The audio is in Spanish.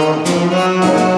Portugal.